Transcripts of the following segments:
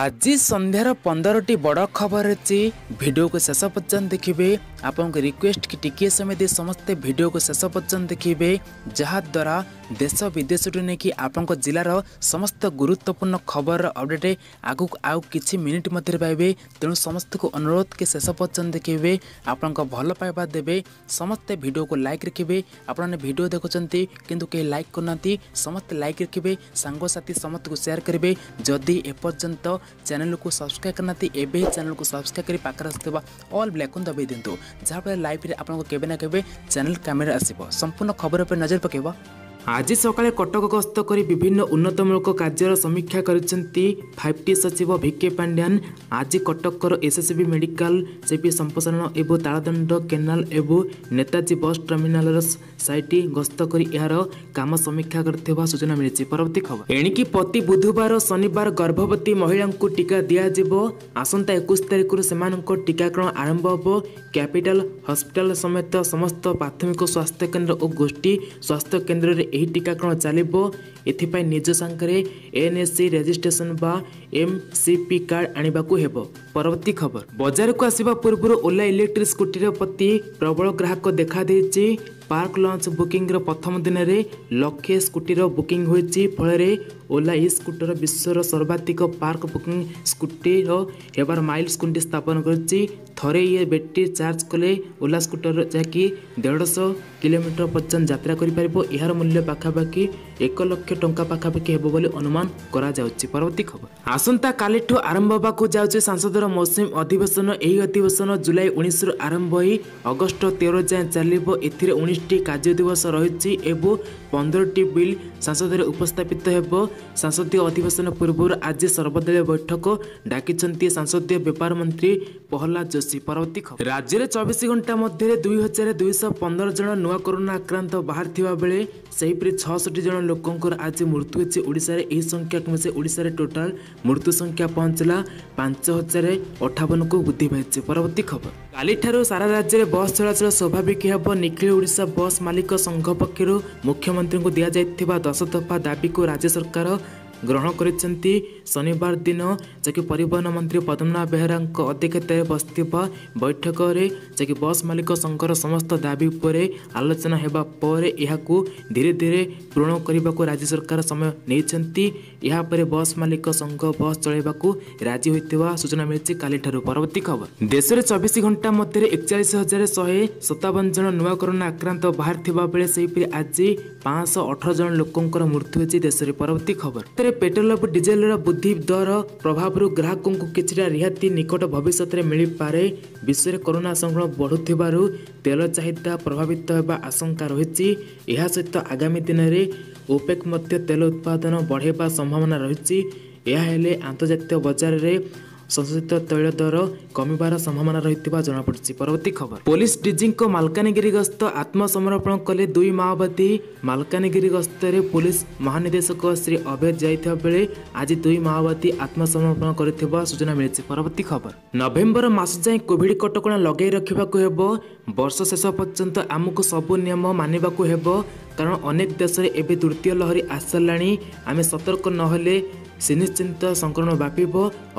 আজি সন্ধ্যার পনেরোটি বড় খবর আছে ভিডিওকে শেষ পর্যন্ত দেখবে আপনার রিকোয়েস্ট কি টিকিয়ে সময় দিয়ে সমস্তে ভিডিওকে শেষ পর্যন্ত দেখবে যাহাদ্বারা देश विदेशु नै आपणको समस्त गुरुत्वपूर्ण खबर अपडेट आग मिनिटे तेणु समस्तो अनुरोध के शेष पर्य देखि आपणको भल पे समे भिडियो लाइक रेखि आ भिडियो देखाउँछ कि केही लु समे लिखि साङ्ग साथी समस्तु सेयर गरे जस्तो को सब्सक्राइब गर्नुहोस् ए च्याने सब्सक्राइब गरि पाख्या आल ब्लाकन दबै दिनु जहाँफे लभ्रे आपेना के च्याने कमेड आसूर्ण खबर नजर पकेबा ଆଜି ସକାଳେ କଟକ ଗସ୍ତ କରି ବିଭିନ୍ନ ଉନ୍ନତମୂଳକ କାର୍ଯ୍ୟର ସମୀକ୍ଷା କରିଛନ୍ତି ଫାଇଭ୍ ଟି ସଚିବ ଭିକେ ପାଣ୍ଡିଆନ୍ ଆଜି କଟକର ଏସ୍ଏସ୍ବି ମେଡିକାଲ ସିପି ସମ୍ପ୍ରସାରଣ ଏବଂ ତାଳଦଣ୍ଡ କେନାଲ ଏବଂ ନେତାଜୀ ବସ୍ ଟର୍ମିନାଲର ସାଇଟ୍ ଗସ୍ତ କରି ଏହାର କାମ ସମୀକ୍ଷା କରିଥିବା ସୂଚନା ମିଳିଛି। ପରବର୍ତ୍ତୀ ଖବର। ଏଣିକି ପ୍ରତି ବୁଧବାର ଶନିବାର ଗର୍ଭବତୀ ମହିଳାଙ୍କୁ ଟିକା ଦିଆଯିବ। ଆସନ୍ତା ଏକୋଇଶ ତାରିଖରୁ ସେମାନଙ୍କ ଟିକାକରଣ ଆରମ୍ଭ ହେବ। କ୍ୟାପିଟାଲ ହସ୍ପିଟାଲ ସମେତ ସମସ୍ତ ପ୍ରାଥମିକ ସ୍ୱାସ୍ଥ୍ୟକେନ୍ଦ୍ର ଓ ଗୋଷ୍ଠୀ ସ୍ୱାସ୍ଥ୍ୟ କେନ୍ଦ୍ରରେ ଏହି ଟିକାକରଣ ଚାଲିବ। ଏଥିପାଇଁ ନିଜ ସାଙ୍ଗରେ ଏନ୍ଏସ୍ସି ରେଜିଷ୍ଟ୍ରେସନ ବା ଏମ୍ ସି ପି କାର୍ଡ ଆଣିବାକୁ ହେବ। ପରବର୍ତ୍ତୀ ଖବର। ବଜାରକୁ ଆସିବା ପୂର୍ବରୁ ଓଲା ଇଲେକ୍ଟ୍ରିକ୍ ସ୍କୁଟିର ପ୍ରତି ପ୍ରବଳ ଗ୍ରାହକ ଦେଖାଦେଇଛି ପାର୍କ ଲଞ୍ଚ ବୁକିଂର ପ୍ରଥମ ଦିନରେ ଲକ୍ଷେ ସ୍କୁଟିର ବୁକିଂ ହୋଇଛି। ଫଳରେ ଓଲା ଇ ସ୍କୁଟର ବିଶ୍ୱର ସର୍ବାଧିକ ପାର୍କ ବୁକିଂ ସ୍କୁଟିର ହେବାର ମାଇଲ ସ୍କୁଟି ସ୍ଥାପନ କରିଛି। ଥରେ ଇଏ ବ୍ୟାଟେରୀ ଚାର୍ଜ କଲେ ଓଲା ସ୍କୁଟର ଯାହାକି ଦେଢ଼ଶହ କିଲୋମିଟର ପର୍ଯ୍ୟନ୍ତ ଯାତ୍ରା କରିପାରିବ। ଏହାର ମୂଲ୍ୟ ପାଖାପାଖି ଏକ ଲକ୍ଷ ଟଙ୍କା ପାଖାପାଖି ହେବ ବୋଲି ଅନୁମାନ କରାଯାଉଛି। ପରବର୍ତ୍ତୀ ଖବର। ଆସନ୍ତାକାଲିଠୁ ଆରମ୍ଭ ହେବାକୁ ଯାଉଛି ସାଂସଦର ମୌସୁମୀ ଅଧିବେଶନ। ଏହି ଅଧିବେଶନ ଜୁଲାଇ ଉଣେଇଶରୁ ଆରମ୍ଭ ହୋଇ ଅଗଷ୍ଟ ତେର ଯାଏଁ ଚାଲିବ। ଏଥିରେ ଉଣେଇଶଟି କାର୍ଯ୍ୟ ଦିବସ ରହିଛି ଏବଂ ପନ୍ଦରଟି ବିଲ୍ ସଂସଦରେ ଉପସ୍ଥାପିତ ହେବ। ସଂସଦୀୟ ଅଧିବେଶନ ପୂର୍ବରୁ ଆଜି ସର୍ବଦଳୀୟ ବୈଠକ ଡାକିଛନ୍ତି ସଂସଦୀୟ ବ୍ୟାପାର ମନ୍ତ୍ରୀ ପ୍ରହଲ୍ଲାଦ ଯୋଶୀ। ପରବର୍ତ୍ତୀ ଖବର। ରାଜ୍ୟରେ ଚବିଶ ଘଣ୍ଟା ମଧ୍ୟରେ ଦୁଇ ହଜାର ଦୁଇଶହ ପନ୍ଦର ଜଣ ନୂଆ କରୋନା ଆକ୍ରାନ୍ତ ବାହାରିଥିବା ବେଳେ ସେହିପରି ଛଅଷଠି ଜଣ ଲୋକଙ୍କର ଆଜି ମୃତ୍ୟୁ ହୋଇଛି। ଓଡ଼ିଶାରେ ଏହି ସଂଖ୍ୟାକୁ ମିଶାଇ ଓଡ଼ିଶାରେ ଟୋଟାଲ ମୃତ୍ୟୁ ସଂଖ୍ୟା ପହଞ୍ଚିଲା ପାଞ୍ଚ ହଜାର ଅଠାବନକୁ ବୃଦ୍ଧି ପାଇଛି। ପରବର୍ତ୍ତୀ ଖବର। କାଲିଠାରୁ ସାରା ରାଜ୍ୟରେ ବସ୍ ଚଳାଚଳ ସ୍ୱାଭାବିକ ହେବ। ନିଖିଳ ଓଡ଼ିଶା ବସ୍ ମାଲିକ ସଂଘ ପକ୍ଷରୁ ମୁଖ୍ୟମନ୍ତ୍ରୀଙ୍କୁ ଦିଆଯାଇଥିବା ଦଶ ଦଫା ଦାବିକୁ ରାଜ୍ୟ ସରକାର ଗ୍ରହଣ କରିଛନ୍ତି। ଶନିବାର ଦିନ ଯାହାକି ପରିବହନ ମନ୍ତ୍ରୀ ପଦ୍ମନାଭ ବେହେରାଙ୍କ ଅଧ୍ୟକ୍ଷତାରେ ବସିଥିବା ବୈଠକରେ ଯାହାକି ବସ୍ ମାଲିକ ସଂଘର ସମସ୍ତ ଦାବି ଉପରେ ଆଲୋଚନା ହେବା ପରେ ଏହାକୁ ଧୀରେ ଧୀରେ ପୂରଣ କରିବାକୁ ରାଜ୍ୟ ସରକାର ସମୟ ନେଇଛନ୍ତି। ଏହାପରେ ବସ୍ ମାଲିକ ସଂଘ ବସ୍ ଚଳାଇବାକୁ ରାଜି ହୋଇଥିବା ସୂଚନା ମିଳିଛି କାଲିଠାରୁ। ପରବର୍ତ୍ତୀ ଖବର। ଦେଶରେ ଚବିଶ ଘଣ୍ଟା ମଧ୍ୟରେ ଏକଚାଳିଶ ହଜାର ଶହେ ସତାବନ ଜଣ ନୂଆ କରୋନା ଆକ୍ରାନ୍ତ ବାହାରିଥିବା ବେଳେ ସେହିପରି ଆଜି ପାଞ୍ଚଶହ ଅଠର ଜଣ ଲୋକଙ୍କର ମୃତ୍ୟୁ ହୋଇଛି ଦେଶରେ। ପରବର୍ତ୍ତୀ ଖବର। ଏଥିରେ ପେଟ୍ରୋଲ ଓ ଡିଜେଲର ବୃଦ୍ଧି ଦର ପ୍ରଭାବରୁ ଗ୍ରାହକଙ୍କୁ କିଛିଟା ରିହାତି ନିକଟ ଭବିଷ୍ୟତରେ ମିଳିପାରେ। ବିଶ୍ୱରେ କରୋନା ସଂକ୍ରମଣ ବଢ଼ୁଥିବାରୁ ତେଲ ଚାହିଦା ପ୍ରଭାବିତ ହେବା ଆଶଙ୍କା ରହିଛି। ଏହା ସହିତ ଆଗାମୀ ଦିନରେ ଓପେକ୍ ମଧ୍ୟ ତେଲ ଉତ୍ପାଦନ ବଢ଼ାଇବା ସମ୍ଭାବନା ରହିଛି। ଏହା ହେଲେ ଆନ୍ତର୍ଜାତୀୟ ବଜାରରେ ସଂଶୋଧିତ ତୈଳ ଦର କମିବାର ସମ୍ଭାବନା ରହିଥିବା ଜଣାପଡ଼ିଛି। ପରବର୍ତ୍ତୀ ଖବର। ପୋଲିସ ଡିଜିଙ୍କ ମାଲକାନଗିରି ଗସ୍ତ ଆତ୍ମସମର୍ପଣ କଲେ ଦୁଇ ମାଓବାଦୀ। ମାଲକାନଗିରି ଗସ୍ତରେ ପୋଲିସ ମହାନିର୍ଦ୍ଦେଶକ ଶ୍ରୀ ଅଭୟ ଯାଇଥିବା ବେଳେ ଆଜି ଦୁଇ ମାଓବାଦୀ ଆତ୍ମସମର୍ପଣ କରିଥିବା ସୂଚନା ମିଳିଛି। ପରବର୍ତ୍ତୀ ଖବର। ନଭେମ୍ବର ମାସ ଯାଏଁ କୋଭିଡ କଟକଣା ଲଗାଇ ରଖିବାକୁ ହେବ ବର୍ଷ ଶେଷ ପର୍ଯ୍ୟନ୍ତ ଆମକୁ ସବୁ ନିୟମ ମାନିବାକୁ ହେବ କାରଣ ଅନେକ ଦେଶରେ ଏବେ ତୃତୀୟ ଲହରୀ ଆସିସାରିଲାଣି ଆମେ ସତର୍କ ନହେଲେ ସୁନିଶ୍ଚିତ ସଂକ୍ରମଣ ବ୍ୟାପିବ।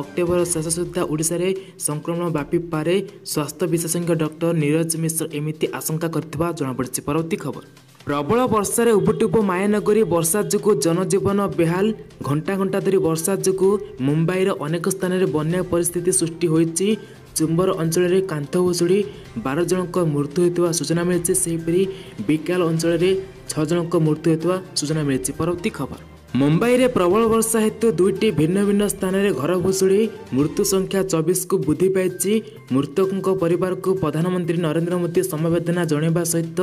ଅକ୍ଟୋବର ଶେଷ ସୁଦ୍ଧା ଓଡ଼ିଶାରେ ସଂକ୍ରମଣ ବ୍ୟାପିପାରେ। ସ୍ୱାସ୍ଥ୍ୟ ବିଶେଷଜ୍ଞ ଡକ୍ଟର ନିରଜ ମିଶ୍ର ଏମିତି ଆଶଙ୍କା କରିଥିବା ଜଣାପଡ଼ିଛି। ପରବର୍ତ୍ତୀ ଖବର। ପ୍ରବଳ ବର୍ଷାରେ ଉବୁଟୁବ ମାୟାନଗରୀ ବର୍ଷା ଯୋଗୁଁ ଜନଜୀବନ ବେହାଲ। ଘଣ୍ଟା ଘଣ୍ଟା ଧରି ବର୍ଷା ଯୋଗୁଁ ମୁମ୍ବାଇର ଅନେକ ସ୍ଥାନରେ ବନ୍ୟା ପରିସ୍ଥିତି ସୃଷ୍ଟି ହୋଇଛି। ଚୁମ୍ବର ଅଞ୍ଚଳରେ କାନ୍ଥ ଭୁଷୁଡ଼ି ବାର ଜଣଙ୍କ ମୃତ୍ୟୁ ହୋଇଥିବା ସୂଚନା ମିଳିଛି। ସେହିପରି ବିକାଲ ଅଞ୍ଚଳରେ ଛଅ ଜଣଙ୍କ ମୃତ୍ୟୁ ହୋଇଥିବା ସୂଚନା ମିଳିଛି। ପରବର୍ତ୍ତୀ ଖବର। ମୁମ୍ବାଇରେ ପ୍ରବଳ ବର୍ଷା ହେତୁ ଦୁଇଟି ଭିନ୍ନ ଭିନ୍ନ ସ୍ଥାନରେ ଘର ଭୁଷୁଡ଼ି ମୃତ୍ୟୁ ସଂଖ୍ୟା ଚବିଶକୁ ବୃଦ୍ଧି ପାଇଛି। ମୃତକଙ୍କ ପରିବାରକୁ ପ୍ରଧାନମନ୍ତ୍ରୀ ନରେନ୍ଦ୍ର ମୋଦି ସମବେଦନା ଜଣାଇବା ସହିତ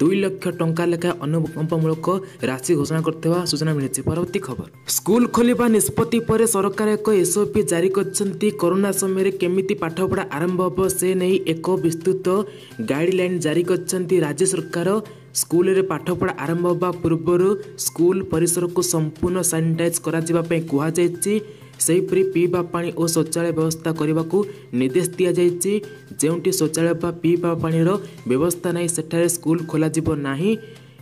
ଦୁଇ ଲକ୍ଷ ଟଙ୍କା ଲେଖାଏଁ ଅନୁକମ୍ପମୂଳକ ରାଶି ଘୋଷଣା କରିଥିବା ସୂଚନା ମିଳିଛି। ପରବର୍ତ୍ତୀ ଖବର। ସ୍କୁଲ ଖୋଲିବା ନିଷ୍ପତ୍ତି ପରେ ସରକାର ଏକ ଏସ୍ଓପି ଜାରି କରିଛନ୍ତି। କରୋନା ସମୟରେ କେମିତି ପାଠପଢ଼ା ଆରମ୍ଭ ହେବ ସେ ନେଇ ଏକ ବିସ୍ତୃତ ଗାଇଡ଼ଲାଇନ୍ ଜାରି କରିଛନ୍ତି ରାଜ୍ୟ ସରକାର। ସ୍କୁଲରେ ପାଠପଢ଼ା ଆରମ୍ଭ ହେବା ପୂର୍ବରୁ ସ୍କୁଲ ପରିସରକୁ ସମ୍ପୂର୍ଣ୍ଣ ସାନିଟାଇଜ୍ କରାଯିବା ପାଇଁ କୁହାଯାଇଛି। ସେହିପରି ପିଇବା ପାଣି ଓ ଶୌଚାଳୟ ବ୍ୟବସ୍ଥା କରିବାକୁ ନିର୍ଦ୍ଦେଶ ଦିଆଯାଇଛି। ଯେଉଁଠି ଶୌଚାଳୟ ବା ପିଇବା ପାଣିର ବ୍ୟବସ୍ଥା ନାହିଁ ସେଠାରେ ସ୍କୁଲ ଖୋଲାଯିବ ନାହିଁ।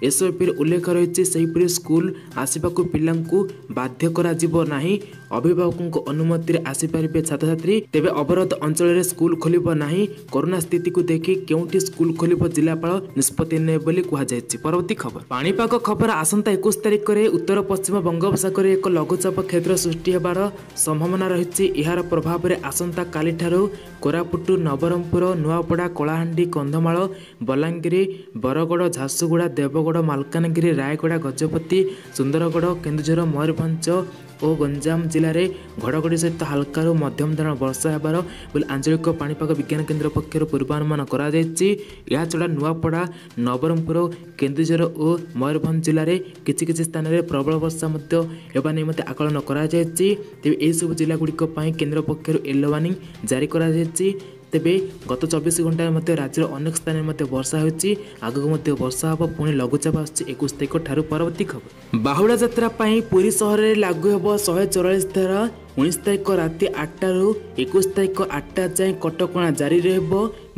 ଏସ୍ଓପିରେ ଉଲ୍ଲେଖ ରହିଛି ସେହିପରି ସ୍କୁଲ ଆସିବାକୁ ପିଲାଙ୍କୁ ବାଧ୍ୟ କରାଯିବ ନାହିଁ। ଅଭିଭାବକଙ୍କ ଅନୁମତିରେ ଆସିପାରିବେ ଛାତ୍ରଛାତ୍ରୀ। ତେବେ ଅବରୋଧ ଅଞ୍ଚଳରେ ସ୍କୁଲ ଖୋଲିବ ନାହିଁ। କରୋନା ସ୍ଥିତିକୁ ଦେଖି କେଉଁଠି ସ୍କୁଲ ଖୋଲିବ ଜିଲ୍ଲାପାଳ ନିଷ୍ପତ୍ତି ନେବେ ବୋଲି କୁହାଯାଇଛି। ପରବର୍ତ୍ତୀ ଖବର। ପାଣିପାଗ ଖବର ଆସନ୍ତା ଏକୋଇଶ ତାରିଖରେ ଉତ୍ତର ପଶ୍ଚିମ ବଙ୍ଗୋପସାଗରରେ ଏକ ଲଘୁଚାପ କ୍ଷେତ୍ର ସୃଷ୍ଟି ହେବାର ସମ୍ଭାବନା ରହିଛି। ଏହାର ପ୍ରଭାବରେ ଆସନ୍ତା କାଲିଠାରୁ କୋରାପୁଟ ନବରଙ୍ଗପୁର ନୂଆପଡ଼ା କଳାହାଣ୍ଡି କନ୍ଧମାଳ ବଲାଙ୍ଗୀର ବରଗଡ଼ ଝାରସୁଗୁଡ଼ା ଦେବଗଡ଼ ମାଲକାନଗିରି ରାୟଗଡ଼ା ଗଜପତି ସୁନ୍ଦରଗଡ଼ କେନ୍ଦୁଝର ମୟୂରଭଞ୍ଜ ଓ ଗଞ୍ଜାମ ଜିଲ୍ଲାରେ ଘଡ଼ଘଡ଼ି ସହିତ ହାଲକାରୁ ମଧ୍ୟମ ଧରଣର ବର୍ଷା ହେବାର ବୋଲି ଆଞ୍ଚଳିକ ପାଣିପାଗ ବିଜ୍ଞାନ କେନ୍ଦ୍ର ପକ୍ଷରୁ ପୂର୍ବାନୁମାନ କରାଯାଇଛି। ଏହାଛଡ଼ା ନୂଆପଡ଼ା ନବରଙ୍ଗପୁର କେନ୍ଦୁଝର ଓ ମୟୂରଭଞ୍ଜ ଜିଲ୍ଲାରେ କିଛି କିଛି ସ୍ଥାନରେ ପ୍ରବଳ ବର୍ଷା ମଧ୍ୟ ହେବା ମଧ୍ୟ ଆକଳନ କରାଯାଇଛି। ତେବେ ଏହିସବୁ ଜିଲ୍ଲାଗୁଡ଼ିକ ପାଇଁ କେନ୍ଦ୍ର ପକ୍ଷରୁ ୟେଲୋ ୱାର୍ଣ୍ଣିଂ ଜାରି କରାଯାଇଛି। ତେବେ ଗତ ଚବିଶ ଘଣ୍ଟାରେ ମଧ୍ୟ ରାଜ୍ୟର ଅନେକ ସ୍ଥାନରେ ମଧ୍ୟ ବର୍ଷା ହେଉଛି ଆଗକୁ ମଧ୍ୟ ବର୍ଷା ହେବ ପୁଣି ଲଘୁଚାପ ଆସୁଛି। ଏକୋଇଶ ତାରିଖ ଠାରୁ ପରବର୍ତ୍ତୀ ଖବର। ବାହୁଡ଼ା ଯାତ୍ରା ପାଇଁ ପୁରୀ ସହରରେ ଲାଗୁ ହେବ ଶହେ ଚଉରାଳିଶ ଧାରା। ଉଣେଇଶ ତାରିଖ ରାତି ଆଠଟାରୁ ଏକୋଇଶ ତାରିଖ ଆଠଟା ଯାଏଁ କଟକଣା ଜାରି ରହିବ।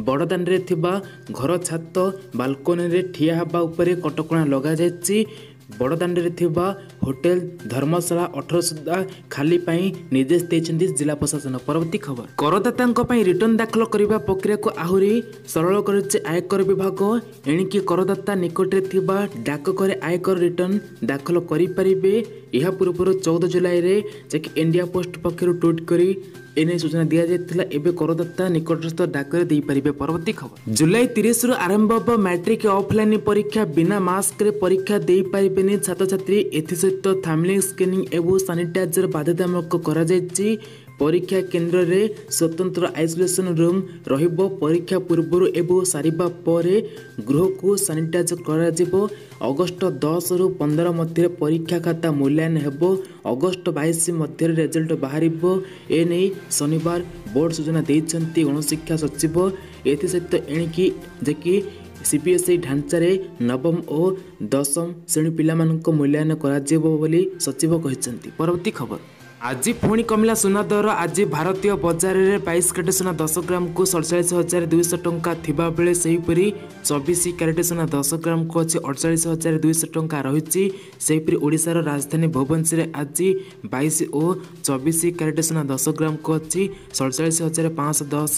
ବଡ଼ଦାଣ୍ଡରେ ଥିବା ଘର ଛାତ ବାଲକୋନିରେ ଠିଆ ହେବା ଉପରେ କଟକଣା ଲଗାଯାଇଛି। ବଡ଼ଦାଣ୍ଡରେ ଥିବା ହୋଟେଲ ଧର୍ମଶାଳା ଅଠର ସୁଦ୍ଧା ଖାଲି ପାଇଁ ନିର୍ଦ୍ଦେଶ ଦେଇଛନ୍ତି ଜିଲ୍ଲା ପ୍ରଶାସନ। ପରବର୍ତ୍ତୀ ଖବର। କରଦାତାଙ୍କ ପାଇଁ ରିଟର୍ଣ୍ଣ ଦାଖଲ କରିବା ପ୍ରକ୍ରିୟାକୁ ଆହୁରି ସରଳ କରିଛି ଆୟକର ବିଭାଗ। ଏଣିକି କରଦାତା ନିକଟରେ ଥିବା ଡାକଘରେ ଆୟକର ରିଟର୍ଣ୍ଣ ଦାଖଲ କରିପାରିବେ। ଏହା ପୂର୍ବରୁ ଚଉଦ ଜୁଲାଇରେ ଯାହାକି ଇଣ୍ଡିଆ ପୋଷ୍ଟ ପକ୍ଷରୁ ଟ୍ୱିଟ୍ କରି ଏନେଇ ସୂଚନା ଦିଆଯାଇଥିଲା ଏବେ କରଦାତା ନିକଟସ୍ଥ ଡାକରେ ଦେଇପାରିବେ ପରବର୍ତ୍ତୀ ଖବର। ଜୁଲାଇ ତିରିଶରୁ ଆରମ୍ଭ ହେବ ମାଟ୍ରିକ ଅଫଲାଇନ୍ ପରୀକ୍ଷା ବିନା ମାସ୍କରେ ପରୀକ୍ଷା ଦେଇପାରିବେନି ଛାତ୍ରଛାତ୍ରୀ। ଏଥିସହିତ ଥାମଲିଂ ସ୍କାନିଂ ଏବଂ ସାନିଟାଇଜର ବାଧ୍ୟତାମୂଳକ କରାଯାଇଛି। ପରୀକ୍ଷା କେନ୍ଦ୍ରରେ ସ୍ୱତନ୍ତ୍ର ଆଇସୋଲେସନ୍ ରୁମ୍ ରହିବ। ପରୀକ୍ଷା ପୂର୍ବରୁ ଏବଂ ସାରିବା ପରେ ଗୃହକୁ ସାନିଟାଇଜ କରାଯିବ। ଅଗଷ୍ଟ ଦଶରୁ ପନ୍ଦର ମଧ୍ୟରେ ପରୀକ୍ଷା ଖାତା ମୂଲ୍ୟାୟନ ହେବ। ଅଗଷ୍ଟ ବାଇଶ ମଧ୍ୟରେ ରେଜଲ୍ଟ ବାହାରିବ। ଏନେଇ ଶନିବାର ବୋର୍ଡ଼ ସୂଚନା ଦେଇଛନ୍ତି ଗଣଶିକ୍ଷା ସଚିବ। ଏଥିସହିତ ଏଣିକି ଯେକି ସିବିଏସ୍ଇ ଢାଞ୍ଚାରେ ନବମ ଓ ଦଶମ ଶ୍ରେଣୀ ପିଲାମାନଙ୍କ ମୂଲ୍ୟାୟନ କରାଯିବ ବୋଲି ସଚିବ କହିଛନ୍ତି। ପରବର୍ତ୍ତୀ ଖବର। ଆଜି ପୁଣି କମିଲା ସୁନା ଦର। ଆଜି ଭାରତୀୟ ବଜାରରେ ବାଇଶ କ୍ୟାରେଟ୍ ସୁନା ଦଶ ଗ୍ରାମକୁ ସଡ଼ଚାଳିଶ ହଜାର ଦୁଇଶହ ଟଙ୍କା ଥିବାବେଳେ ସେହିପରି ଚବିଶ କ୍ୟାରେଟ୍ ସୁନା ଦଶ ଗ୍ରାମକୁ ଅଛି ଅଡ଼ଚାଳିଶ ହଜାର ଦୁଇଶହ ଟଙ୍କା ରହିଛି। ସେହିପରି ଓଡ଼ିଶାର ରାଜଧାନୀ ଭୁବନେଶ୍ୱରରେ ଆଜି ବାଇଶ ଓ ଚବିଶ କ୍ୟାରେଟ୍ ସୁନା ଦଶ ଗ୍ରାମକୁ ଅଛି ସଡ଼ଚାଳିଶ ହଜାର ପାଞ୍ଚଶହ ଦଶ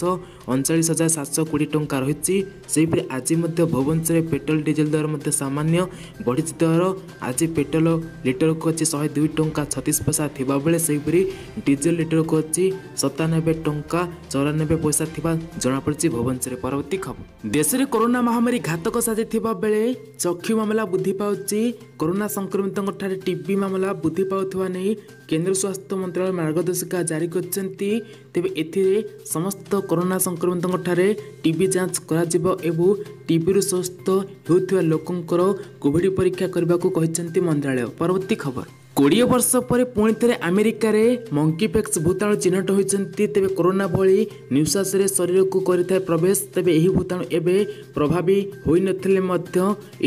ଅଣଚାଳିଶ ହଜାର ସାତଶହ କୋଡ଼ିଏ ଟଙ୍କା ରହିଛି। ସେହିପରି ଆଜି ମଧ୍ୟ ଭୁବନେଶ୍ୱରରେ ପେଟ୍ରୋଲ ଡିଜେଲ ଦର ମଧ୍ୟ ସାମାନ୍ୟ ବଢ଼ିଛି ଦର। ଆଜି ପେଟ୍ରୋଲ ଲିଟରକୁ ଅଛି ଶହେ ଦୁଇ ଟଙ୍କା ଛତିଶ ପଇସା ଥିବାବେଳେ ସେହିପରି ଡିଜେଲ ଲିଟରକୁ ଅଛି ସତାନବେ ଟଙ୍କା ଚଉରାନବେ ପଇସା ଥିବା ଜଣାପଡ଼ିଛି ଭୁବନେଶ୍ୱରରେ ପରବର୍ତ୍ତୀ ଖବର। ଦେଶରେ କରୋନା ମହାମାରୀ ଘାତକ ସାଜିଥିବା ବେଳେ ଚକ୍ଷୁ ମାମଲା ବୃଦ୍ଧି ପାଉଛି କରୋନା ସଂକ୍ରମିତଙ୍କ ଠାରେ ଟିବି ମାମଲା ବୃଦ୍ଧି ପାଉଥିବା ନେଇ କେନ୍ଦ୍ର ସ୍ୱାସ୍ଥ୍ୟ ମନ୍ତ୍ରାଳୟ ମାର୍ଗଦର୍ଶିକା ଜାରି କରିଛନ୍ତି ତେବେ ଏଥିରେ ସମସ୍ତ କରୋନା ସଂକ୍ରମିତଙ୍କ ଠାରେ ଟିବି ଯାଞ୍ଚ କରାଯିବ ଏବଂ ଟିବିରୁ ସୁସ୍ଥ ହେଉଥିବା ଲୋକଙ୍କର କୋଭିଡ ପରୀକ୍ଷା କରିବାକୁ କହିଛନ୍ତି ମନ୍ତ୍ରାଳୟ। ପରବର୍ତ୍ତୀ ଖବର। କୋଡ଼ିଏ ବର୍ଷ ପରେ ପୁଣି ଥରେ ଆମେରିକାରେ ମଙ୍କିପେକ୍ସ ଭୂତାଣୁ ଚିହ୍ନଟ ହୋଇଛନ୍ତି। ତେବେ କରୋନା ଭଳି ନିଶ୍ୱାସରେ ଶରୀରକୁ କରିଥାଏ ପ୍ରବେଶ। ତେବେ ଏହି ଭୂତାଣୁ ଏବେ ପ୍ରଭାବୀ ହୋଇନଥିଲେ ମଧ୍ୟ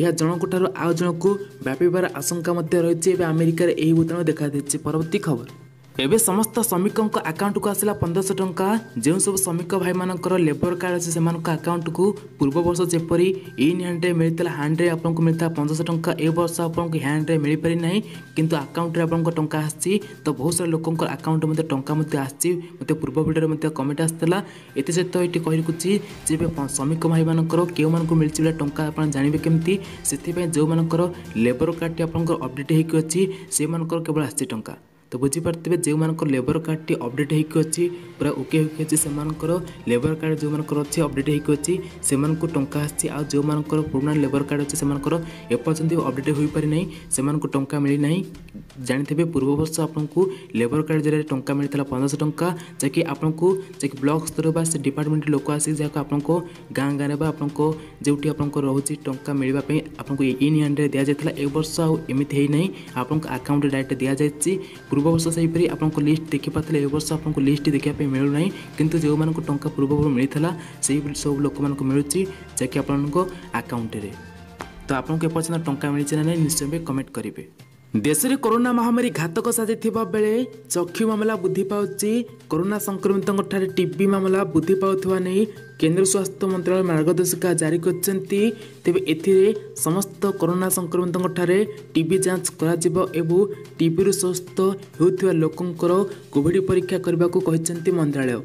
ଏହା ଜଣଙ୍କ ଠାରୁ ଆଉ ଜଣକୁ ବ୍ୟାପିବାର ଆଶଙ୍କା ମଧ୍ୟ ରହିଛି। ଏବେ ଆମେରିକାରେ ଏହି ଭୂତାଣୁ ଦେଖାଦେଇଛି। ପରବର୍ତ୍ତୀ ଖବର। ଏବେ ସମସ୍ତ ଶ୍ରମିକଙ୍କ ଆକାଉଣ୍ଟକୁ ଆସିଲା ପନ୍ଦରଶହ ଟଙ୍କା ଯେଉଁ ସବୁ ଶ୍ରମିକ ଭାଇମାନଙ୍କର ଲେବର କାର୍ଡ଼ ଅଛି ସେମାନଙ୍କ ଆକାଉଣ୍ଟକୁ ପୂର୍ବ ବର୍ଷ ଯେପରି ଇନ୍ ହ୍ୟାଣ୍ଡରେ ମିଳିଥିଲା ହ୍ୟାଣ୍ଡରେ ଆପଣଙ୍କୁ ମିଳିଥିଲା ପନ୍ଦରଶହ ଟଙ୍କା ଏ ବର୍ଷ ଆପଣଙ୍କୁ ହ୍ୟାଣ୍ଡରେ ମିଳିପାରି ନାହିଁ କିନ୍ତୁ ଆକାଉଣ୍ଟରେ ଆପଣଙ୍କ ଟଙ୍କା ଆସିଛି ତ ବହୁତ ସାରା ଲୋକଙ୍କର ଆକାଉଣ୍ଟରେ ମଧ୍ୟ ଟଙ୍କା ମଧ୍ୟ ଆସିଛି ମୋତେ ପୂର୍ବ ଭିଡ଼ିଓରେ ମଧ୍ୟ କମେଣ୍ଟ ଆସିଥିଲା ଏଥିସହିତ ଏଠି କହି ରଖୁଛି ଯେ ଏବେ ଶ୍ରମିକ ଭାଇମାନଙ୍କର କେଉଁମାନଙ୍କୁ ମିଳିଛି ବୋଲି ଟଙ୍କା ଆପଣ ଜାଣିବେ କେମିତି ସେଥିପାଇଁ ଯେଉଁମାନଙ୍କର ଲେବର କାର୍ଡ଼ଟି ଆପଣଙ୍କର ଅପଡ଼େଟ୍ ହେଇକି ଅଛି ସେମାନଙ୍କର କେବଳ ଆସିଛି ଟଙ୍କା ତ ବୁଝିପାରୁଥିବେ ଯେଉଁମାନଙ୍କର ଲେବର କାର୍ଡ଼ଟି ଅପଡ଼େଟ୍ ହେଇକି ଅଛି ପୁରା ଓକେ ହେଇକି ଅଛି। ସେମାନଙ୍କର ଲେବର କାର୍ଡ଼ ଯେଉଁମାନଙ୍କର ଅଛି ଅପଡ଼େଟ୍ ହେଇକି ଅଛି। ସେମାନଙ୍କୁ ଟଙ୍କା ଆସିଛି ଆଉ ଯେଉଁମାନଙ୍କର ପୁରୁଣା ଲେବର କାର୍ଡ଼ ଅଛି ସେମାନଙ୍କର ଏପର୍ଯ୍ୟନ୍ତ ଅପଡ଼େଟ୍ ହୋଇପାରି ନାହିଁ। ସେମାନଙ୍କୁ ଟଙ୍କା ମିଳିନାହିଁ ଜାଣିଥିବେ ପୂର୍ବ ବର୍ଷ ଆପଣଙ୍କୁ ଲେବର କାର୍ଡ଼ ଜରିଆରେ ଟଙ୍କା ମିଳିଥିଲା ପନ୍ଦରଶହ ଟଙ୍କା। ଯାହାକି ଆପଣଙ୍କୁ ଯାହାକି ବ୍ଲକ୍ ସ୍ତର ବା ସେ ଡିପାର୍ଟମେଣ୍ଟ ଲୋକ ଆସିକି ଯାହାକୁ ଆପଣଙ୍କ ଗାଁ ଗାଁରେ ବା ଆପଣଙ୍କ ଯେଉଁଠି ଆପଣଙ୍କ ରହୁଛି ଟଙ୍କା ମିଳିବା ପାଇଁ ଆପଣଙ୍କୁ ଇନ୍ ହ୍ୟାଣ୍ଡରେ ଦିଆଯାଇଥିଲା। ଏ ବର୍ଷ ଆଉ ଏମିତି ହେଇନାହିଁ। ଆପଣଙ୍କ ଆକାଉଣ୍ଟରେ ଡାଇରେକ୍ଟ ଦିଆଯାଇଛି। ପୂର୍ବ ବର୍ଷ ସେହିପରି ଆପଣଙ୍କ ଲିଷ୍ଟ ଦେଖିପାରୁଥିଲେ ଏ ବର୍ଷ ଆପଣଙ୍କୁ ଲିଷ୍ଟ ଦେଖିବା ପାଇଁ ମିଳୁନାହିଁ କିନ୍ତୁ ଯେଉଁମାନଙ୍କୁ ଟଙ୍କା ପୂର୍ବରୁ ମିଳିଥିଲା ସେହିଭଳି ସବୁ ଲୋକମାନଙ୍କୁ ମିଳୁଛି ଯାହାକି ଆପଣଙ୍କ ଆକାଉଣ୍ଟରେ ତ ଆପଣଙ୍କୁ ଏପର୍ଯ୍ୟନ୍ତ ଟଙ୍କା ମିଳିଛି ନା ନାହିଁ ନିଶ୍ଚୟ କମେଣ୍ଟ କରିବେ। ଦେଶରେ କରୋନା ମହାମାରୀ ଘାତକ ସାଜିଥିବା ବେଳେ ଚକ୍ଷୁ ମାମଲା ବୃଦ୍ଧି ପାଉଛି। କରୋନା ସଂକ୍ରମିତଙ୍କଠାରେ ଟିବି ମାମଲା ବୃଦ୍ଧି ପାଉଥିବା ନେଇ କେନ୍ଦ୍ର ସ୍ୱାସ୍ଥ୍ୟ ମନ୍ତ୍ରଣାଳୟ ମାର୍ଗଦର୍ଶିକା ଜାରି କରିଛନ୍ତି। ତେବେ ଏଥିରେ ସମସ୍ତ କରୋନା ସଂକ୍ରମିତଙ୍କଠାରେ ଟିବି ଯାଞ୍ଚ କରାଯିବ ଏବଂ ଟିବିରୁ ସୁସ୍ଥ ହେଉଥିବା ଲୋକଙ୍କର କୋଭିଡ୍ ପରୀକ୍ଷା କରିବାକୁ କହିଛନ୍ତି ମନ୍ତ୍ରଣାଳୟ